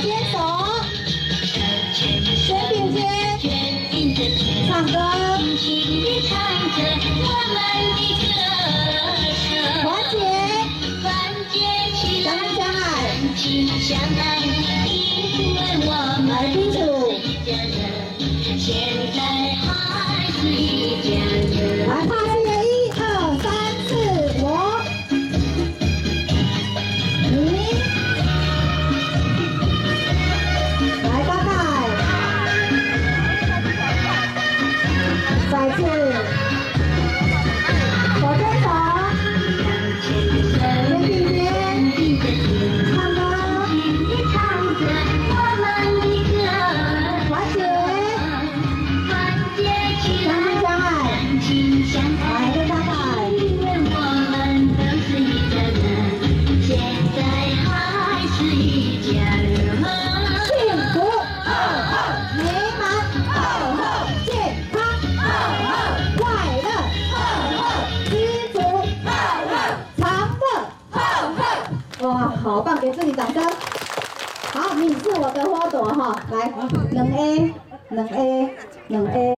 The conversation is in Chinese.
牵手，肩并肩，唱歌，团结，相亲相爱，相爱，因为我来。们清再次，手牵手，肩并肩，唱歌，团结，相亲相爱，来跟大概。因为我们都是一家人，现在还是一家人。哇，好棒！给自己掌声。好，你是我的花朵哈，来，冷 A，冷 A，冷 A。